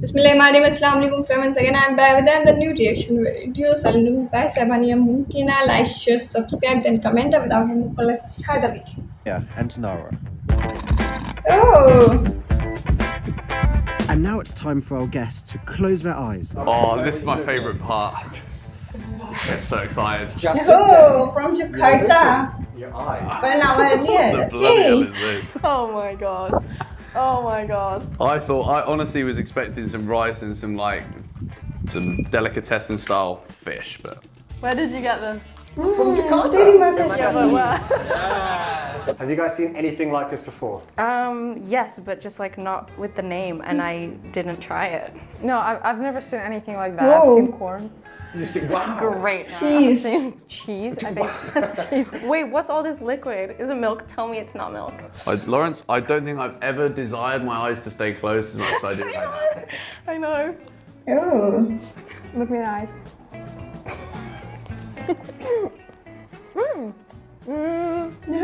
Bismillahirrahmanirrahim. Assalamu alaikum friends. Again, I'm back with another new reaction video. Salam guys. Sabaniya mumkina. Like, share, subscribe, then comment without any further. Let's start the video. Yeah, and Tanara. Oh. And now it's time for our guests to close their eyes. Oh, this is my favourite part. I'm so excited. Just Oh, from Jakarta. Your eyes. One hour earlier. The bloody hell is this? Oh my god. Oh my god. I thought, I honestly was expecting some rice and some like, some delicatessen style fish, but Where did you get this? Hmm. From Jakarta. Very much. Yeah, but where? Have you guys seen anything like this before? Um, yes, but just like not with the name, and I didn't try it. No, I've, I've never seen anything like that. Whoa. I've seen corn. You see, wow. Great. Cheese. Cheese, I think that's cheese. Wait, what's all this liquid? Is it milk? Tell me it's not milk. I, Lawrence, I don't think I've ever desired my eyes to stay closed as much as I do right now. I know. Oh. Look me in the eyes. Oh.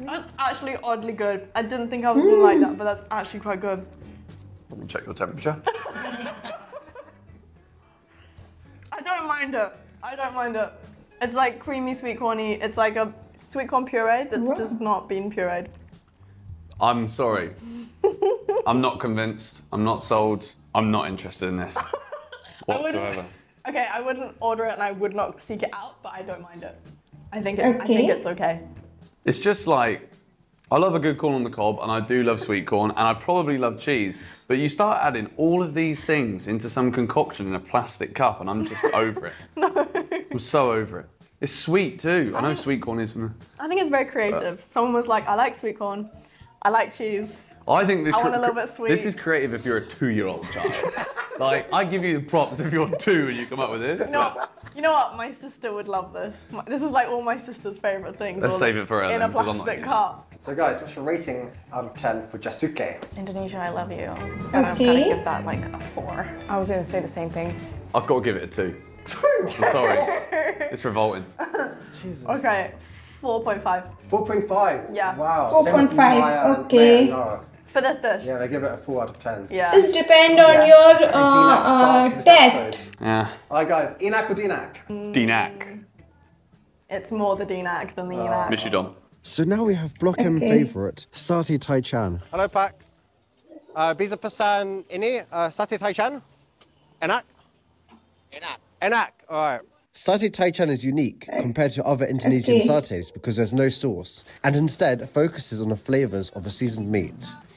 That's actually oddly good. I didn't think I was gonna like that, but that's actually quite good. Let me check your temperature. I don't mind it. I don't mind it. It's like creamy sweet corny. It's like a sweet corn puree that's just not been pureed. I'm sorry. I'm not convinced. I'm not sold. I'm not interested in this whatsoever. Okay, I wouldn't order it and I would not seek it out, but I don't mind it. I think it, I think it's okay. It's just like I love a good corn on the cob, and I do love sweet corn, and I probably love cheese. But you start adding all of these things into some concoction in a plastic cup, and I'm just over it. I'm so over it. It's sweet too. I know sweet corn is. From, I think it's very creative. Someone was like, I like sweet corn, I like cheese. I think the I want a little bit This is creative if you're a two-year-old child. like I give you the props if you're two and you come up with this. No, you know what? My sister would love this. My- This is like all my sister's favorite things. Let's save it for her In then, a 'cause I'm not plastic eating cup. So guys, what's your rating out of 10 for Jasuke? Indonesia, I love you. And I've got to give that like a four. I was gonna say the same thing. I've got to give it a two. I'm sorry. It's revolting. Jesus. Okay, 4.5 4.5. Yeah. Wow. 4.5, Maya and okay. Maya and Nara. for this dish. Yeah, they give it a 4 out of 10. Yeah. It depend on Yeah. your Dinak uh, uh, test. Yeah. Alright guys, Inak or Dinak? Dinak. It's more the Dinak than the Ah. ENAC. Miss you, Dom. So now we have Blok M Okay. favourite, Sate Taichan. Hello, Pak. Uh, bisa pesan ini, uh, Sate Taichan? Enak? Enak. Enak, alright. Satay Taichan is unique compared to other Indonesian Okay. satays because there's no sauce and instead focuses on the flavours of a seasoned meat.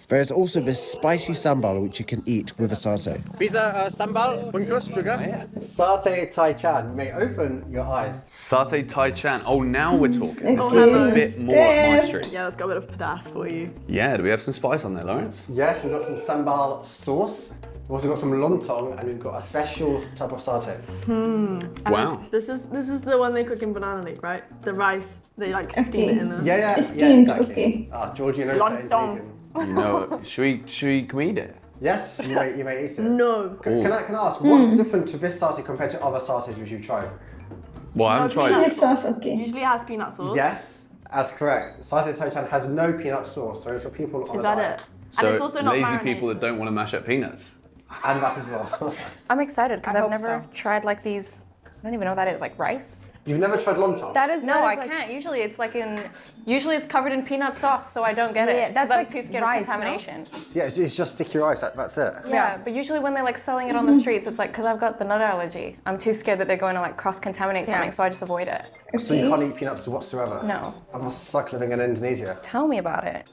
There is also this spicy sambal which you can eat with a satay. Bisa uh, sambal bungkus juga? Satay Taichan, you may open your eyes. Satay Taichan. Oh, now we're talking. This Okay. is a bit more up my street. Yeah, let's go a bit of pedas for you. Yeah, do we have some spice on there, Lawrence? Yes, we've got some sambal sauce. We've also got some lontong and we've got a special type of satay. Hmm. Wow. This is this is the one they cook in banana leaf, right? The rice they like steam it in the. Yeah, yeah, Steamed, yeah, exactly. okay. Ah, Georgie knows that Lontong. Indonesian. You know, should we, should we, can we eat it? Yes, you may, you may eat it. No. C- Can I, can I ask, what's mm. different to this satay compared to other satays which you've tried? Well, I haven't No, tried peanut it. Peanut sauce, okay. Usually it has peanut sauce. Yes, that's correct. Satay Taichan has no peanut sauce, so it's for people on Is a that diet. it? So and it's also not lazy marinated. people that don't want to mash up peanuts. And that as well. I'm excited because I I've hope never so. tried like these. I don't even know what that is. Like rice? You've never tried lontong? That is No, that I like- can't. Usually it's like in. Usually it's covered in peanut sauce, so I don't get Yeah, it. that's 'cause I'm like too scared rice, of no? contamination. yeah, it's, it's just sticky rice, that, that's it. Yeah, Yeah. but usually when they're like selling it on the streets, it's like because I've got the nut allergy. I'm too scared that they're going to like cross contaminate Yeah. something, so I just avoid it. So you can't eat peanuts whatsoever? No. I must suck living in Indonesia. Tell me about it.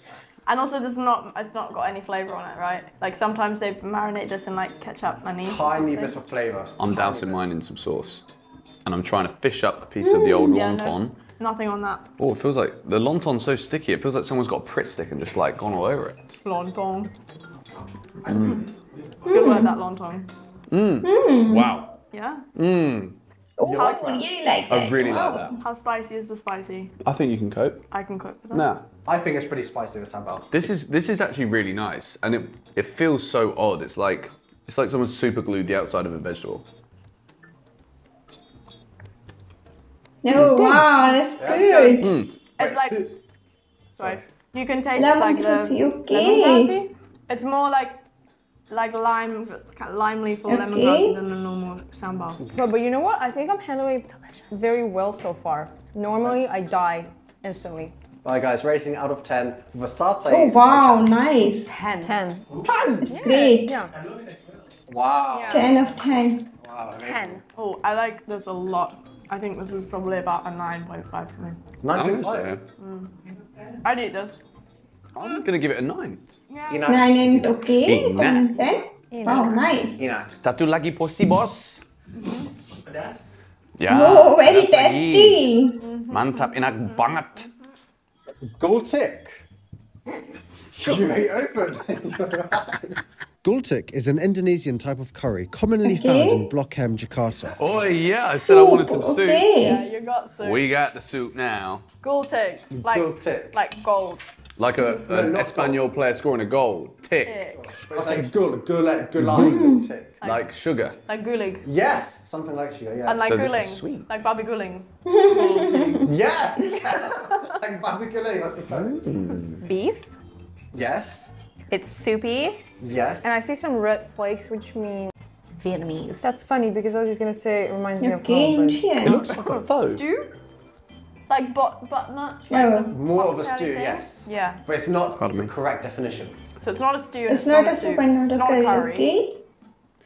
And also, this is not it's not got any flavor on it, right? Like sometimes they marinate this in like ketchup and anise. or Tiny bit of flavour. I'm dousing mine in some sauce. And I'm trying to fish up a piece of the old mm, Yeah, no. Nothing on that. Oh, it feels like the lontong's so sticky. It feels like someone's got a Pritt stick and just like gone all over it. Lontong. Mm. It's good word that lontong. Mm. Wow. Yeah. Oh, like that? really like I really wow. like that. How spicy is the spicy? I think you can cope. I can cook with that. Nah. I think it's pretty spicy with sambal. This is this is actually really nice, and it it feels so odd. It's like it's like someone super glued the outside of a vegetable. Oh, wow, that's Yeah, good. Mm. It's like sorry. You can taste Lemon like the grassy, lemon okay. grassy. It's more like like lime, kind of lime leaf or Okay. lemongrass than the normal sambal. So, but you know what? I think I'm handling it very well so far. Normally, I die instantly. Right, guys, rating out of 10 Versace. Oh wow, nice. 10. 10. 10 it's Great. Yeah. Wow. 10 of 10. wow 10. Oh, I like this a lot. I think this is probably about a 9.5 for me. I'm gonna 9.5. say I'd eat this. I'm gonna give it a nine. Ina. 9 and okay. Ina. 10 10. Wow, nice. Ina. Satu lagi posi bos. Pedas. Ya. Oh, very pedas tasty. Mantap, enak banget. Gultik. You very open. Gultik is an Indonesian type of curry commonly found in Blok M, Jakarta. Oh yeah, I said I wanted some soup. Yeah, you got soup. We got the soup now. Gultig. Like, Gultik. like gold. Like a, an not Espanyol player scoring a goal. Tick. Tick. It's like gul, gulai, gulai, Gultik. Like sugar. Like gulig. Yes, something like sugar, yes. And like So this is guling. sweet. Like babi guling. yeah, like barbecue, I suppose. Beef. Yes, It's soupy. yes. And I see some red flakes, which means Vietnamese. that's funny because I was just gonna say it reminds me of Okay, home. But Indian. looks like a pho. Stew? Like but but not Oh. More of a stew, thing? yes. Yeah. But it's not Pardon the me. correct definition. So it's not a stew. and It's not a soup. soup and it's not a not curry, okay?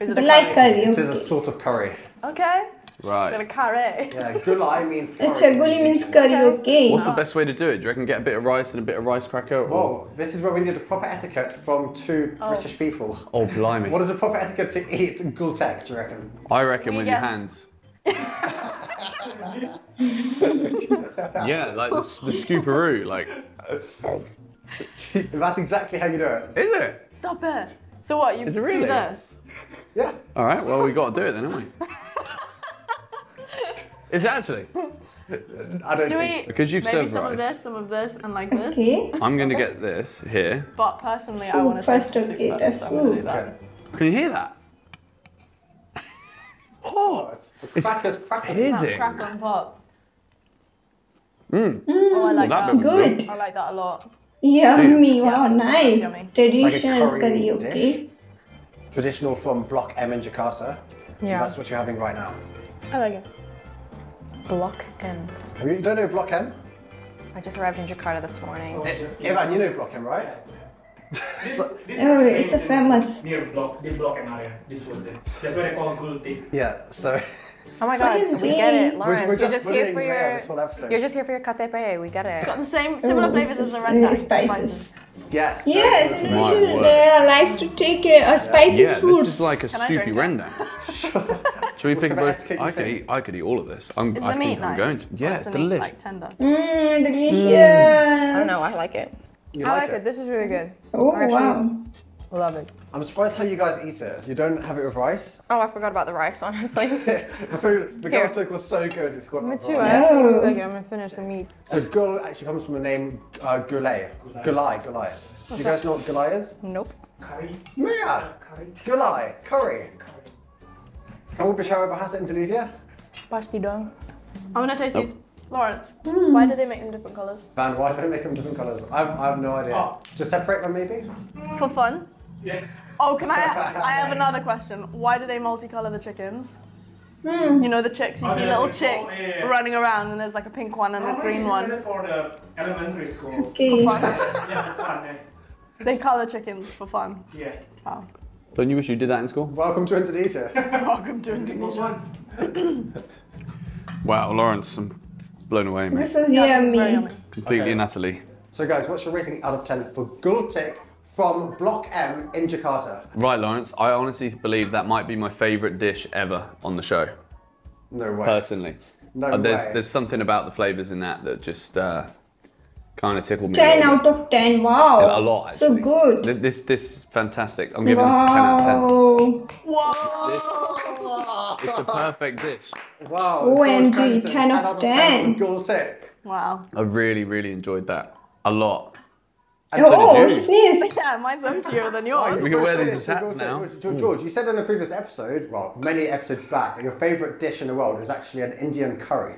Is it a like curry? curry, It is a sort of curry. Okay. Is it a Right. curry? Yeah, gulai means curry. It's guli means curry, okay? What's the best way to do it? Do you reckon get a bit of rice and a bit of rice cracker? Or... Whoa, this is where we need a proper etiquette from two oh. British people. Oh, blimey. What is a proper etiquette to eat gultek, do you reckon? I reckon with your hands. yeah, like the, the scooperoo. Like, That's exactly how you do it. is it? Stop it. So what? You Is it do really? this? Yeah. All right. Well, we got to do it then, haven't we? Is it actually? I don't Do think we? so. Because you've maybe served some rice. of this, some of this, and like this. Okay. I'm going to get this here. But personally, I want to first, taste the okay, soup that's first. so I'm gonna do soup. that. Can you hear that? Oh, it's, it's crackers, crackers. Is it? Crackle and pop. Mm. Oh, I like That that. bit Good. I like that a lot. Yummy. Wow, nice. yummy. Traditional curry curry, dish. okay? Traditional from Blok M in Jakarta. yeah, That's what you're having right now. I like it. Blok M. Have you, you don't know Blok M? I just arrived in Jakarta this morning. Ivan, you know Blok M, right? This, this Oh, is it's a famous. near block, the block and area. This one. That's why they call gulti. Yeah, so Oh my god, we get it, Lawrence. we're you're just just here for your. this whole episode. You're just here for your KTP. We get it. Got the same similar Oh, flavors as the is, red uh, dye spices. spices. yes. Yes, very My they likes to take a, uh, spicy Yeah, foods. this is like a Can I soupy drink it? rendang. Should we pick a What's both? I could eat. I could eat all of this. I'm, Is I the think meat I'm going to. Yeah, it's delicious. like tender. Mmm, delicious. I don't know. I like it. You I like, like it. This is really good. Oh, wow. Love it. I'm surprised how you guys eat it. You don't have it with rice. Oh, I forgot about the rice, honestly. the food, the Here. gultik was so good. You forgot Me too. the I rice. actually Oh. really. I'm gonna finish the meat. So gul actually comes from the name uh, gulay. Gulai, gulai. Do you guys know what gulai is? nope. Curry. Mia! Curry. Gulai, curry. Kamu bicara bahasa Indonesia? Pasti dong. I'm gonna taste these. Lawrence, why do they make them different colors? Van, why do they make them different colours? I've, I have no idea. Oh. To separate them, maybe? For fun? Yeah. Oh, can I? I have another question. Why do they multicolor the chickens? You know the chicks. You Oh, see yeah, little chicks all- yeah, yeah. running around, and there's like a pink one and a Normally green they one. send it for the elementary school. Okay. yeah, fun. eh? They color chickens for fun. Yeah. Wow. Don't you wish you did that in school? Welcome to Indonesia. Welcome to Pick Indonesia. one. Wow, Lawrence, I'm blown away, mate. This is Yeah, this is yummy. yummy. Completely Okay. and utterly. so guys, what's your rating out of 10 for Gultik from Blok M in Jakarta? Right, Lawrence, I honestly believe that might be my favourite dish ever on the show, No way. personally. No Uh, there's way. there's something about the flavours in that that just uh, kind of tickled me. 10 little out of 10. Wow. bit. a lot, So good. This, this this is fantastic. I'm giving this a 10 out of 10. Wow. It's a perfect dish. Wow. OMG, George Benson, 10 of out 10. for Gultik. Wow. I really, really enjoyed that a lot. And so Oh, did you. please. Yeah, mine's emptier than Oh, yours. We can wear these George, as hats George, now. George, George, you said in a previous episode, well, many episodes back, that your favourite dish in the world is actually an Indian curry.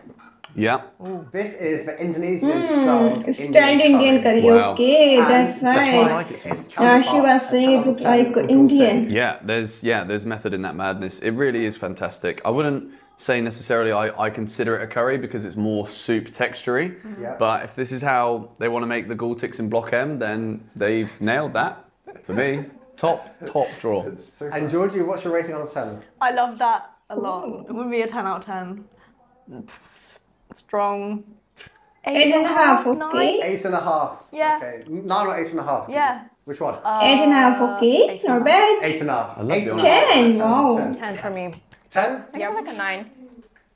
Yeah. This is the Indonesian style. Hmm, Styled Indian curry. Wow. Okay, And that's That's why I why. like it so much. Yeah, she was saying it looked like Indian. Yeah, there's yeah, there's method in that madness. It really is fantastic. I wouldn't say necessarily I, I consider it a curry because it's more soup textury. Yeah. But if this is how they want to make the Gultics in Blok M, then they've nailed that for me. Top top draw. And Georgie, what's your rating out of 10? I love that a lot. It would be a 10 out of 10. S- Strong. Eight and a half, nine. okay. Eight and a half. Yeah. Okay. No, not eight and a half. Yeah. Which one? Eight and a half, uh, okay. Not bad. eight and a half. I love Eight the and. Ten, wow. Ten. 10 for me. Ten? I give it like a nine.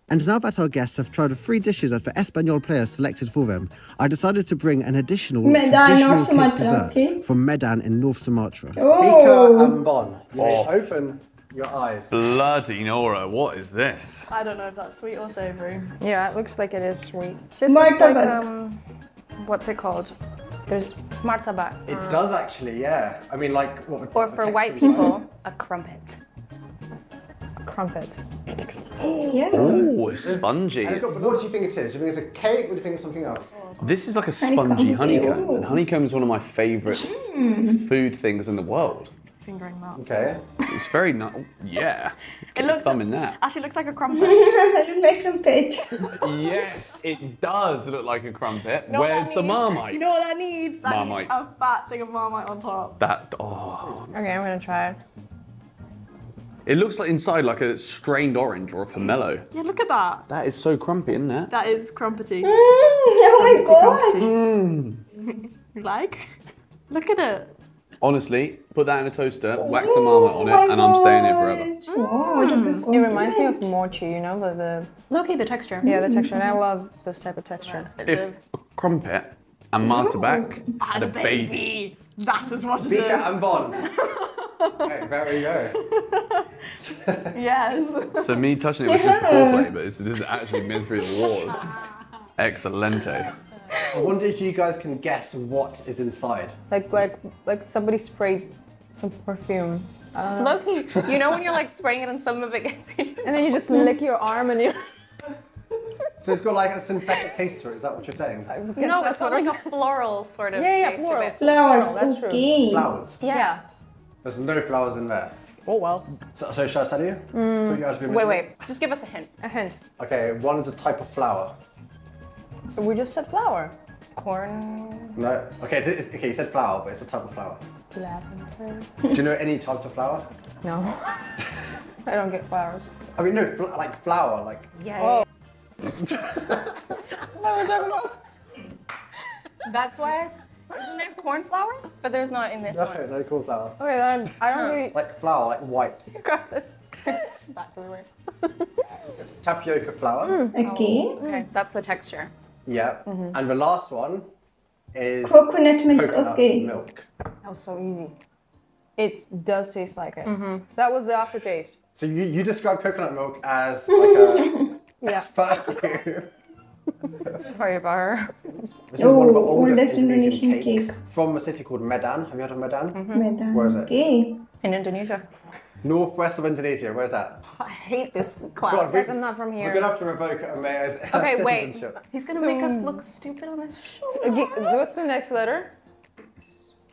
And now that our guests have tried the three dishes that the Espanyol players selected for them, I decided to bring an additional Medan, traditional North cake Sumatra, dessert okay. from Medan in North Sumatra. Oh. Bika Ambon. So Oh. open your eyes. Bloody Nora, what is this? I don't know if that's sweet or savory. Yeah, it looks like it is sweet. This looks like um, what's it called? There's Martabak. It does actually, yeah. I mean, like, what would Or for white texture is people, a crumpet. A crumpet. Yeah. Oh, it's spongy. And it's got, what do you think it is? Do you think it's a cake or do you think it's something else? This is like a spongy okay, honeycomb. And honeycomb is one of my favourite food things in the world. Fingering that. Okay. It's very nice. Yeah. It Get looks thumb in that. Actually looks like a crumpet. I look like trumpet. Yes, it does look like a crumpet. know Where's that the marmite? You know what that needs? That Marmite. needs a fat thing of marmite on top. That oh, Okay, I'm gonna try it. it looks like inside like a strained orange or a pomelo. Yeah, look at that. That is so crumpy, isn't it? That is crumpety. Mm, oh my god. You like? Look at it. Honestly, put that in a toaster, oh wax a marmite on it, and I'm staying here forever. Wow, that looks so It reminds me of good. mochi, you know, the, the Loki, the texture. yeah, the texture, and I love this type of texture. If a crumpet and martabak had a baby, That is what it Bika is. and Bon. okay, there we go. Yes. so me touching it was just a foreplay, but it's, this is actually been through the wars. Excelente. I wonder if you guys can guess what is inside. Like like like somebody sprayed some perfume. I. Loki, you know when you're like spraying it and some of it gets in And then you just lick your arm and you. So it's got like a synthetic taste to it, is that what you're saying? No, that's it's got what like I'm a floral sort of Yeah, yeah, taste floral. of it. Flowers, Floral, that's true. okay. Flowers. Yeah. There's no flowers in there. Oh well. So, so shall I tell you? Mm. Put you out of your Wait, wait. Just give us a hint. A hint. Okay, one is a type of flower. We just said flour. Corn. No. Okay, it's, it's- okay, you said flour, but it's a type of flour. Lavender. Do you know any types of flour? No. I don't get flowers. I mean, no, fl- like flour, like. Yeah. Oh. No, we're talking about. That's why I. s- Isn't there cornflower? But there's not in this No, one. no cornflower. Okay, then I don't really Like flour, like white. got this. Back everywhere. Tapioca flour. Hmm, okay. Oh, okay, that's the texture. Yeah. Mm-hmm. And the last one is Coconut milk, coconut okay. milk. That was so easy. It does taste like it. Mm-hmm. That was the aftertaste. So you, you describe coconut milk as like a Yeah. Fuck Sorry about her. This is one of the Oh, oldest oldest Indonesian, Indonesian cakes cake. from a city called Medan. Have you heard of Medan? Mm-hmm. Medan, Where is it? Okay. In Indonesia. Northwest of Indonesia. Where's that? I hate this God, class. we- Guys, I'm not from here. We're gonna have to revoke a mayor's Okay, wait. He's gonna make us look stupid on this show. Okay, What's the next letter?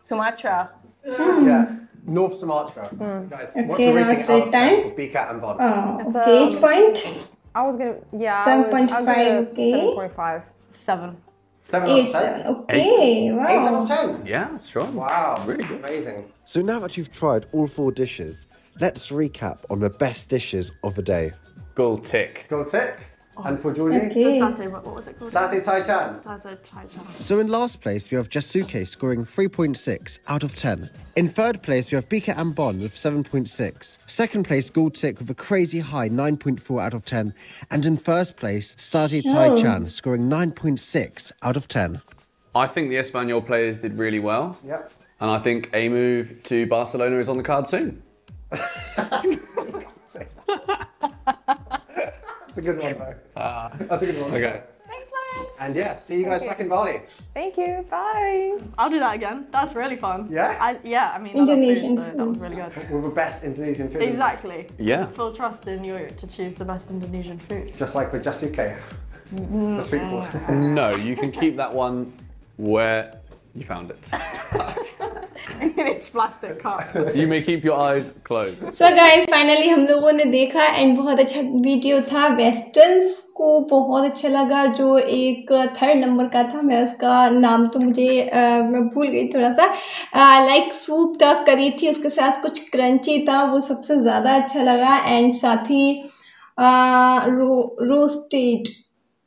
Sumatra. Yes. North Sumatra. Guys, what's Okay, the rating out of time. for Bika Ambon? Oh, It's, okay. um, Eight point. I was gonna, yeah, I was, I'll give 7.5, it a okay. 7.5. Seven. 7 out Eight of 10? seven. Okay. 8 out Wow. of 10? Yeah, strong. Wow. Really good. Amazing. So now that you've tried all four dishes, let's recap on the best dishes of the day. Gultik. Go tick. Oh, and for Georgie? Okay. Satay, what, what was it called? Satay Taichan. That's a chan. So in last place, we have Jasuke scoring 3.6 out of 10. In third place, we have Bika Ambon with 7.6. Second place, Gultik with a crazy high 9.4 out of 10. And in first place, Sati Tai oh. Chan scoring 9.6 out of 10. I think the Espanyol players did really well. Yep. And I think a move to Barcelona is on the card soon. That's a good one, though. Ah. That's a good one. Okay. Thanks, Lawrence. And yeah, see you guys back in Bali. Thank you, bye. I'll do that again. That's really fun. Yeah? I, yeah, I mean, Indonesian I love food, so that was really good. With the best Indonesian food. Exactly. Yeah. Full trust in you to choose the best Indonesian food. Just like with Jasuke. The sweet corn. No, you can keep that one where you found it. In its plastic cup. You may keep your eyes closed. So guys finally हम लोगों ने देखा and बहुत अच्छा video था westerns को बहुत अच्छा लगा जो एक थर्ड नंबर का था मैं उसका नाम तो मुझे अ, मैं भूल गई थोड़ा सा लाइक सूप तक करी थी उसके साथ कुछ क्रंची था वो सबसे ज़्यादा अच्छा लगा एंड साथ ही रो रोस्टेड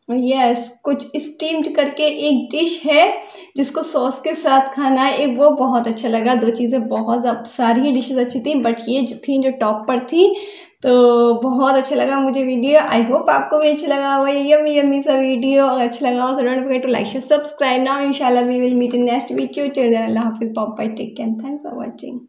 यस कुछ स्टीम्ड करके एक डिश है, जिसको सॉस के साथ खाना है, एक वो बहुत अच्छा लगा। दो चीज़ें बहुत सारी ही डिशेस अच्छी थी बट ये जो थी, जो टॉप पर थी तो बहुत अच्छा लगा मुझे वीडियो आई होप आपको भी अच्छा लगा हुआ यमी यमी सा वीडियो अगर अच्छा लगा तो don't forget to like share subscribe now इंशाल्लाह we will meet in next video then Allah Hafiz bye take care thanks for watching